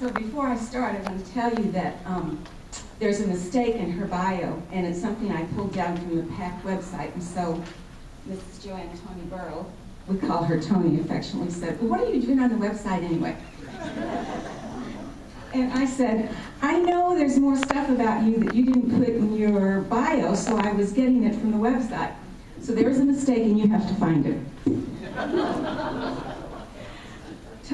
So before I start, I want to tell you that um, there's a mistake in her bio, and it's something I pulled down from the PAC website. And so Mrs. Joanne Toni Burrow, we call her Toni affectionately, said, well, what are you doing on the website anyway? and I said, I know there's more stuff about you that you didn't put in your bio, so I was getting it from the website. So there's a mistake, and you have to find it.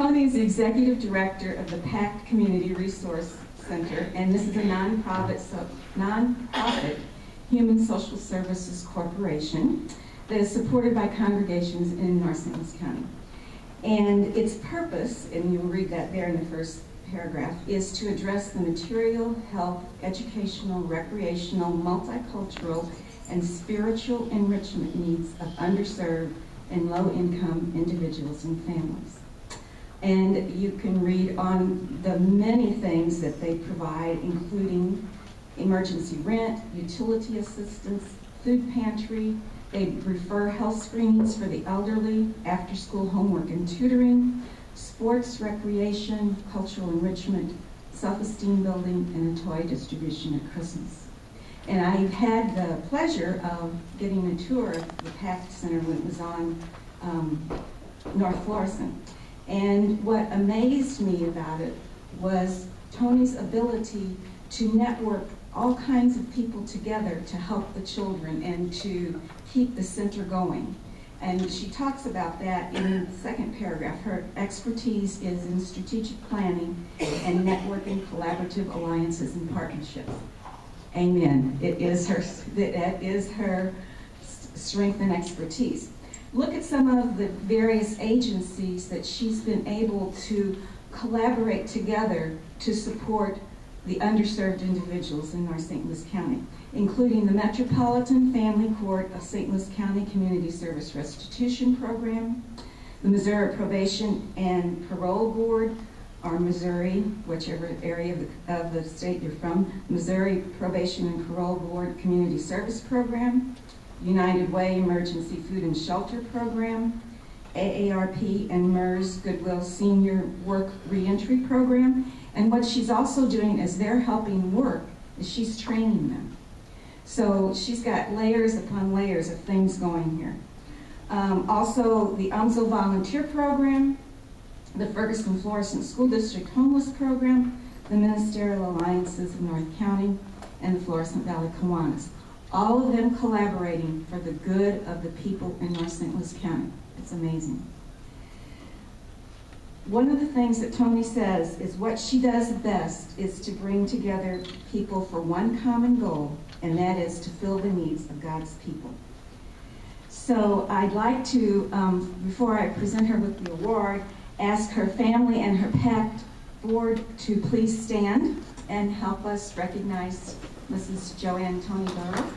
Toni is the executive director of the PACT Community Resource Center, and this is a nonprofit, so, nonprofit human social services corporation that is supported by congregations in. Louis County. And its purpose, and you'll read that there in the first paragraph, is to address the material, health, educational, recreational, multicultural, and spiritual enrichment needs of underserved and low-income individuals and families. And you can read on the many things that they provide, including emergency rent, utility assistance, food pantry. They refer health screenings for the elderly, after-school homework and tutoring, sports, recreation, cultural enrichment, self-esteem building, and a toy distribution at Christmas. And I've had the pleasure of getting a tour of the PACT Center when it was on um, North Florissant. And what amazed me about it was Toni's ability to network all kinds of people together to help the children and to keep the center going. And she talks about that in the second paragraph. Her expertise is in strategic planning and networking collaborative alliances and partnerships. Amen. It is her, that is her strength and expertise. Look at some of the various agencies that she's been able to collaborate together to support the underserved individuals in North St. Louis County, including the Metropolitan Family Court of St. Louis County Community Service Restitution Program, the Missouri Probation and Parole Board, or Missouri, whichever area of the, of the state you're from, Missouri Probation and Parole Board Community Service Program, United Way Emergency Food and Shelter Program, AARP and MERS Goodwill Senior Work Reentry Program. And what she's also doing is they're helping work, is she's training them. So she's got layers upon layers of things going here. Um, also, the UMSL Volunteer Program, the Ferguson Florissant School District Homeless Program, the Ministerial Alliances of North County, and the Florissant Valley Kiwanis all of them collaborating for the good of the people in North St. Louis County. It's amazing. One of the things that Toni says is what she does best is to bring together people for one common goal, and that is to fill the needs of God's people. So I'd like to, um, before I present her with the award, ask her family and her PACT board to please stand and help us recognize Mrs. Joanne Toni Burrow.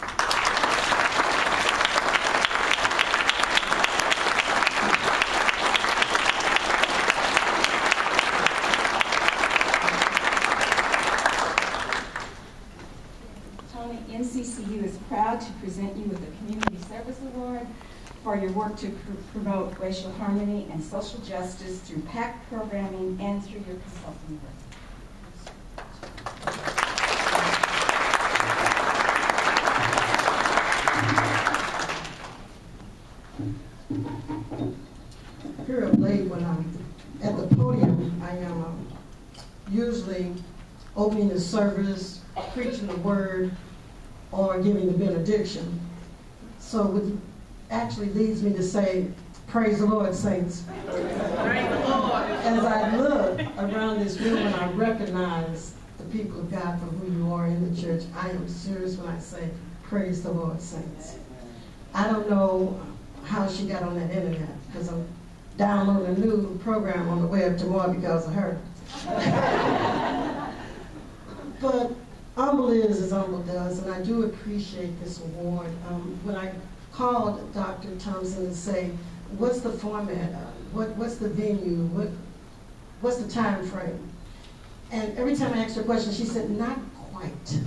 Toni, NCCU is proud to present you with the Community Service Award for your work to pr promote racial harmony and social justice through PACT programming and through your consulting work. Usually opening the service, preaching the word, or giving the benediction. So it actually leads me to say, praise the Lord, saints. Praise the Lord. As I look around this room and I recognize the people of God for who you are in the church, I am serious when I say, praise the Lord, saints. I don't know how she got on that internet because I'm downloading a new program on the web tomorrow because of her. but humble is as humble does, and I do appreciate this award. Um, when I called Dr. Thompson to say, what's the format, what, what's the venue, what, what's the time frame? And every time I asked her a question, she said, not quite.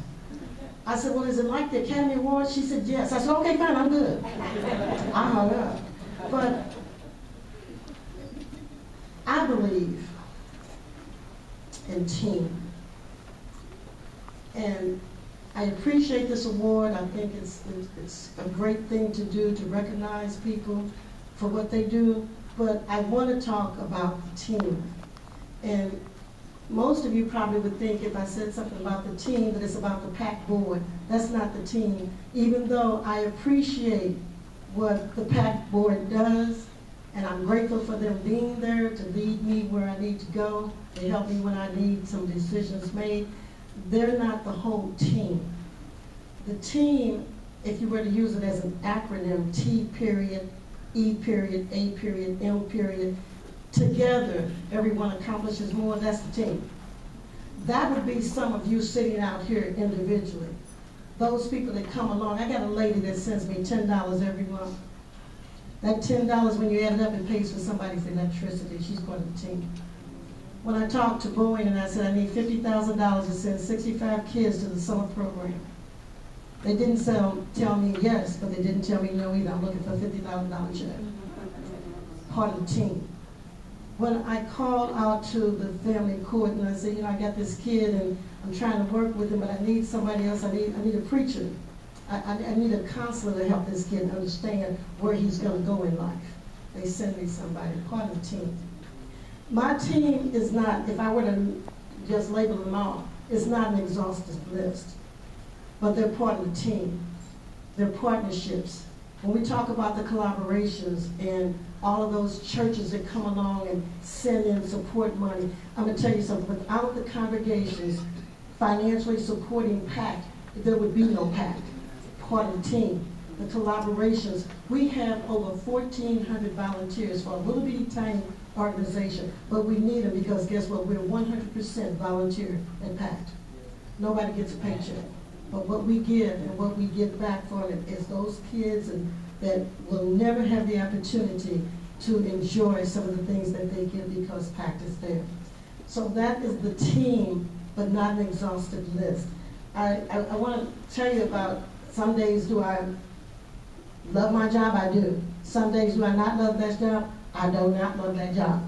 I said, well, is it like the Academy Awards? She said, yes. I said, okay, fine, I'm good. I hung up. But I believe and team. And I appreciate this award. I think it's, it's a great thing to do to recognize people for what they do. But I want to talk about the team. And most of you probably would think if I said something about the team, that it's about the PAC board. That's not the team, even though I appreciate what the PAC board does, and I'm grateful for them being there to lead me where I need to go, to help me when I need some decisions made. They're not the whole team. The team, if you were to use it as an acronym, T period, E period, A period, M period, together, everyone accomplishes more, that's the team. That would be some of you sitting out here individually. Those people that come along, I got a lady that sends me ten dollars every month. That ten dollars, when you add it up, it pays for somebody's electricity, she's of the team. When I talked to Boeing and I said, I need fifty thousand dollars to send sixty-five kids to the summer program. They didn't tell, tell me yes, but they didn't tell me no either, I'm looking for a fifty thousand dollar check. Part of the team when I called out to the family court and I said, you know, I got this kid and I'm trying to work with him, but I need somebody else. I need, I need a preacher. I, I, need a counselor to help this kid understand where he's going to go in life. They send me somebody, part of the team. My team is not, if I were to just label them all, it's not an exhaustive list, but they're part of the team. They're partnerships. When we talk about the collaborations and all of those churches that come along and send in support money, I'm going to tell you something. Without the congregations financially supporting PAC, there would be no PAC. Of the collaborations. We have over 1,400 volunteers for a little bitty tiny organization, but we need them because guess what? We're 100% volunteer at PAC. Nobody gets a paycheck. But what we give and what we get back from it is those kids and that will never have the opportunity to enjoy some of the things that they get because PAC is there. So that is the team, but not an exhaustive list. I, I, I want to tell you about some days do I love my job? I do. Some days do I not love that job? I do not love that job.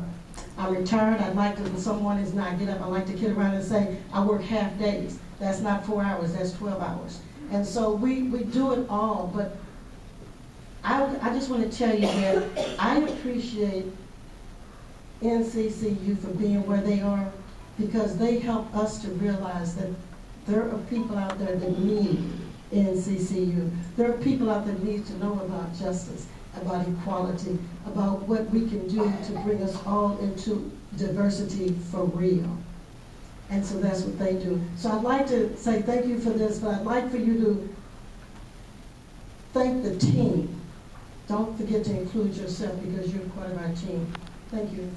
I'm retired. I'd like to, when someone is not get up, I like to kid around and say, I work half days. That's not four hours, that's 12 hours. And so we, we do it all, but I, I just want to tell you that I appreciate NCCU for being where they are because they help us to realize that there are people out there that need NCCU. There are people out there that need to know about justice, about equality, about what we can do to bring us all into diversity for real. And so that's what they do. So I'd like to say thank you for this, but I'd like for you to thank the team. Don't forget to include yourself because you're part of our team. Thank you.